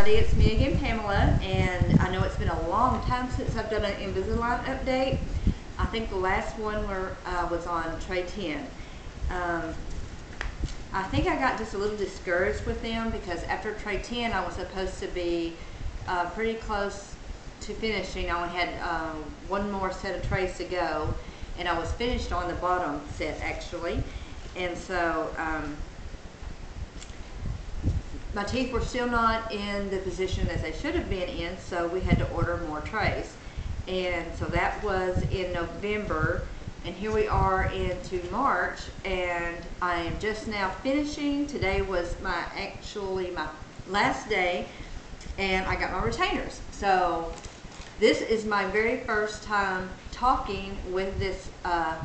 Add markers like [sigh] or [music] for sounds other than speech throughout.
everybody. It's me again, Pamela, and I know it's been a long time since I've done an Invisalign update. I think the last one were, uh, was on tray 10. Um, I think I got just a little discouraged with them because after tray 10, I was supposed to be uh, pretty close to finishing. I only had um, one more set of trays to go, and I was finished on the bottom set actually. And so, um, my teeth were still not in the position as they should have been in, so we had to order more trays. And so that was in November, and here we are into March, and I am just now finishing. Today was my actually my last day, and I got my retainers. So this is my very first time talking with this uh,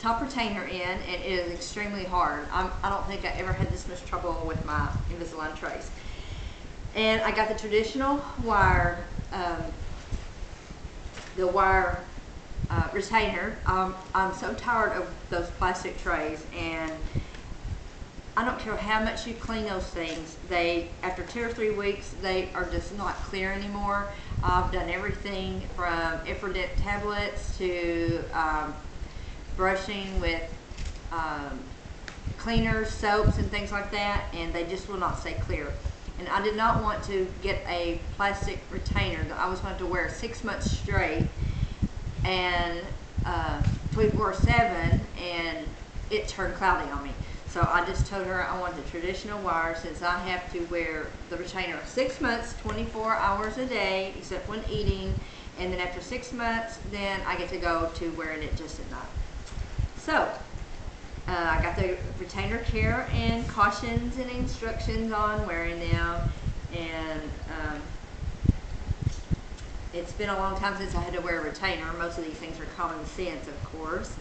top retainer in and it is extremely hard. I'm, I do not think I ever had this much trouble with my Invisalign trays. And I got the traditional wire, um, the wire uh, retainer. Um, I'm so tired of those plastic trays and I don't care how much you clean those things. They, after two or three weeks, they are just not clear anymore. I've done everything from Efferdent tablets to um, brushing with um, cleaners, soaps, and things like that, and they just will not stay clear. And I did not want to get a plastic retainer that I was going to wear six months straight, and uh, we wore seven, and it turned cloudy on me. So I just told her I want the traditional wire since I have to wear the retainer six months, 24 hours a day, except when eating. And then after six months, then I get to go to wearing it just at night. So, uh, I got the retainer care and cautions and instructions on wearing them. And um, it's been a long time since I had to wear a retainer. Most of these things are common sense, of course.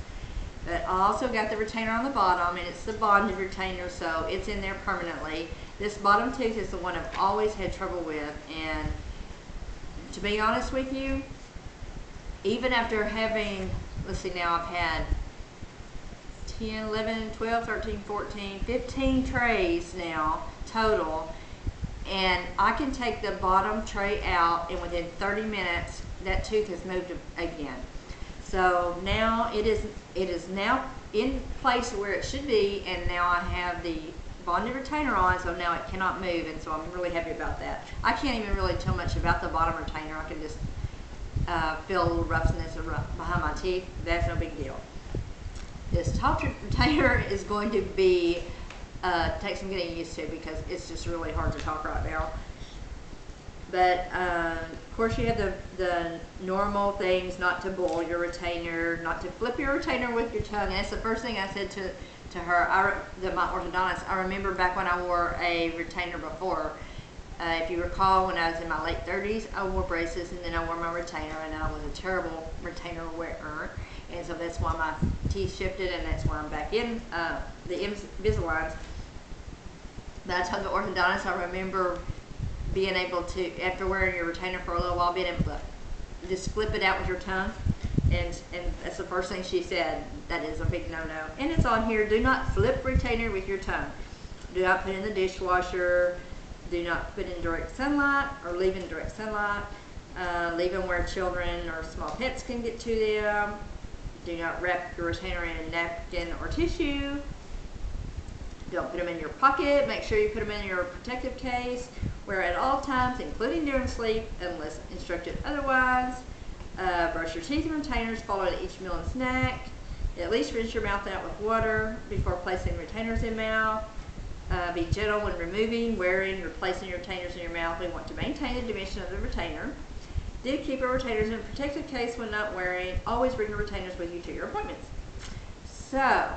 But I also got the retainer on the bottom, and it's the bonded retainer, so it's in there permanently. This bottom tooth is the one I've always had trouble with, and to be honest with you, even after having, let's see now, I've had 10, 11, 12, 13, 14, 15 trays now total. And I can take the bottom tray out and within 30 minutes, that tooth has moved again. So now it is, it is now in place where it should be and now I have the bonded retainer on so now it cannot move and so I'm really happy about that. I can't even really tell much about the bottom retainer. I can just uh, feel a little roughness behind my teeth. That's no big deal. This top [laughs] retainer is going to be, uh, take some getting used to because it's just really hard to talk right now. But um, of course you have the, the normal things, not to boil your retainer, not to flip your retainer with your tongue. And that's the first thing I said to, to her, I, the, my orthodontist. I remember back when I wore a retainer before, uh, if you recall, when I was in my late 30s, I wore braces and then I wore my retainer and I was a terrible retainer wearer. And so that's why my teeth shifted and that's why I'm back in uh, the Invisaligns. But I told the orthodontist I remember being able to, after wearing your retainer for a little while, being able to just flip it out with your tongue. And, and that's the first thing she said. That is a big no-no. And it's on here, do not flip retainer with your tongue. Do not put in the dishwasher. Do not put in direct sunlight or leave in direct sunlight. Uh, leave them where children or small pets can get to them. Do not wrap your retainer in a napkin or tissue. Don't put them in your pocket. Make sure you put them in your protective case. Wear at all times, including during sleep, unless instructed otherwise. Uh, brush your teeth and retainers following each meal and snack. At least rinse your mouth out with water before placing retainers in mouth. Uh, be gentle when removing, wearing, replacing your retainers in your mouth. We want to maintain the dimension of the retainer. Did keep your retainers in a protective case when not wearing. Always bring your retainers with you to your appointments. So,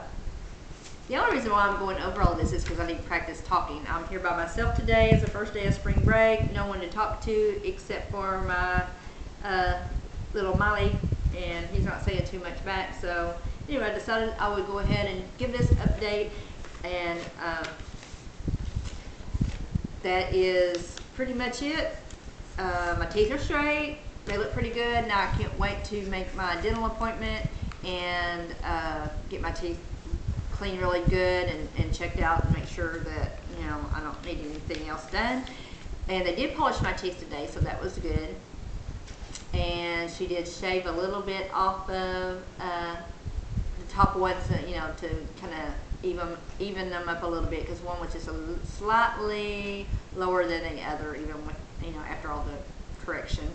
the only reason why I'm going over all this is because I need to practice talking. I'm here by myself today. It's the first day of spring break. No one to talk to except for my uh, little Molly, and he's not saying too much back. So, anyway, I decided I would go ahead and give this update, and uh, that is pretty much it. Uh, my teeth are straight. They look pretty good. Now I can't wait to make my dental appointment and uh, get my teeth cleaned really good and, and checked out and make sure that, you know, I don't need anything else done. And they did polish my teeth today, so that was good. And she did shave a little bit off of uh, the top ones, uh, you know, to kind of even even them up a little bit because one was just a slightly lower than the other, even with after all the correction.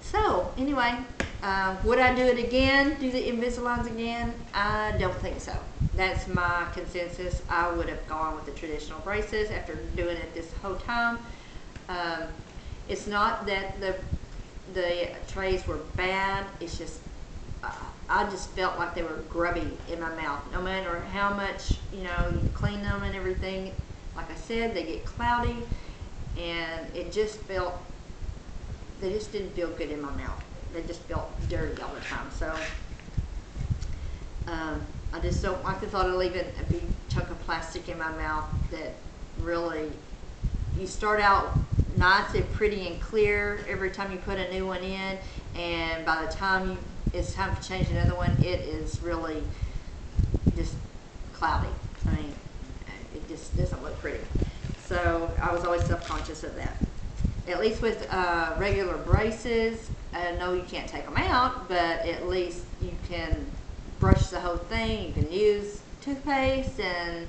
So anyway, uh, would I do it again? Do the Invisaligns again? I don't think so. That's my consensus. I would have gone with the traditional braces after doing it this whole time. Um, it's not that the the trays were bad. It's just uh, I just felt like they were grubby in my mouth. No matter how much you know you clean them and everything, like I said, they get cloudy, and it just felt they just didn't feel good in my mouth. They just felt dirty all the time. So um, I just don't like the thought of leaving a big chunk of plastic in my mouth that really you start out nice and pretty and clear every time you put a new one in, and by the time you, it's time to change another one, it is really just cloudy. I mean, it just doesn't look pretty. So I was always self-conscious of that. At least with uh, regular braces, I know you can't take them out, but at least you can brush the whole thing. You can use toothpaste and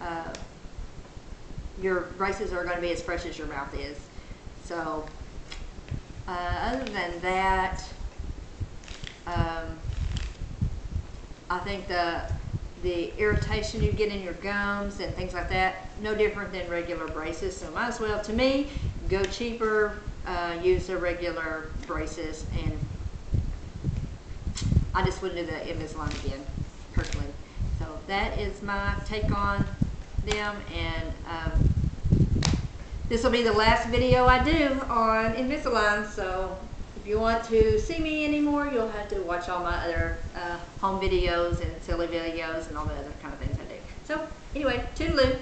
uh, your braces are going to be as fresh as your mouth is. So, uh, other than that, um, I think the the irritation you get in your gums and things like that, no different than regular braces. So might as well, to me, go cheaper, uh, use the regular braces, and I just wouldn't do the Invisalign again, personally. So that is my take on them, and um, this will be the last video I do on Invisalign. So if you want to see me anymore, you'll have to watch all my other uh, home videos and silly videos and all the other kind of things I do. So anyway, toodaloo.